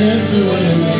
been doing